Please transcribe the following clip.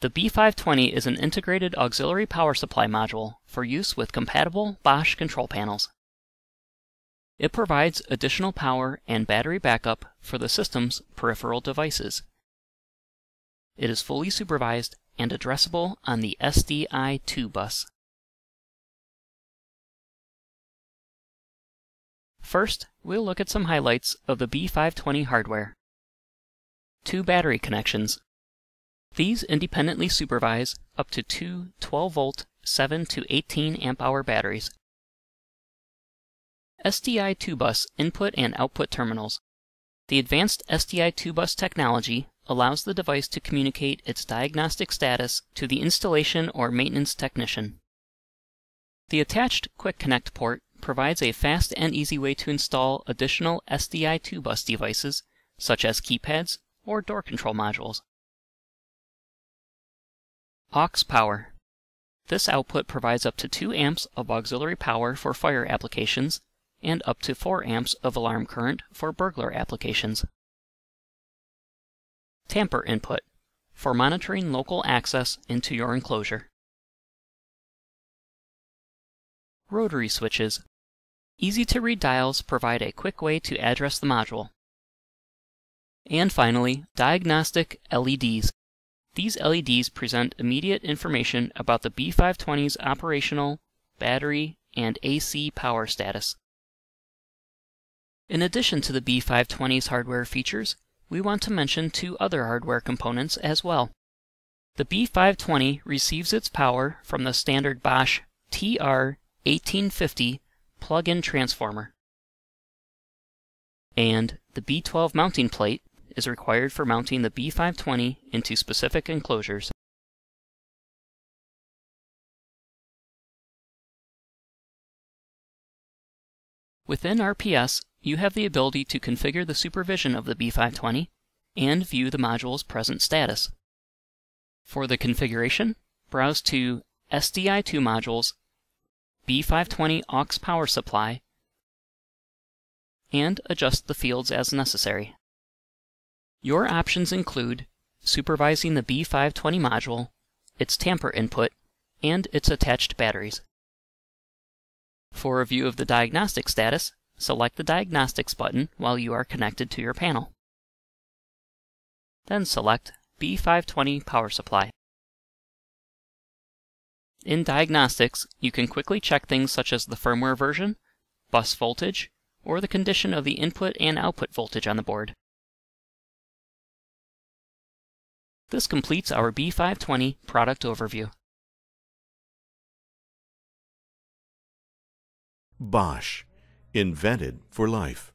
The B520 is an integrated auxiliary power supply module for use with compatible Bosch control panels. It provides additional power and battery backup for the system's peripheral devices. It is fully supervised and addressable on the SDI2 bus. First, we'll look at some highlights of the B520 hardware. Two battery connections. These independently supervise up to two 12 volt 7 to 18 amp hour batteries. SDI 2 bus input and output terminals. The advanced SDI 2 bus technology allows the device to communicate its diagnostic status to the installation or maintenance technician. The attached Quick Connect port provides a fast and easy way to install additional SDI2 bus devices, such as keypads or door control modules. Aux power. This output provides up to 2 amps of auxiliary power for fire applications and up to 4 amps of alarm current for burglar applications. Tamper input for monitoring local access into your enclosure. Rotary switches. Easy to read dials provide a quick way to address the module. And finally, diagnostic LEDs. These LEDs present immediate information about the B520's operational, battery, and AC power status. In addition to the B520's hardware features, we want to mention two other hardware components as well. The B520 receives its power from the standard Bosch TR 1850 plug-in transformer. And the B12 mounting plate is required for mounting the B520 into specific enclosures. Within RPS, you have the ability to configure the supervision of the B520 and view the module's present status. For the configuration, browse to SDI2 modules B520 aux power supply, and adjust the fields as necessary. Your options include supervising the B520 module, its tamper input, and its attached batteries. For a view of the diagnostic status, select the Diagnostics button while you are connected to your panel. Then select B520 Power Supply. In diagnostics, you can quickly check things such as the firmware version, bus voltage, or the condition of the input and output voltage on the board. This completes our B520 product overview. Bosch, invented for life.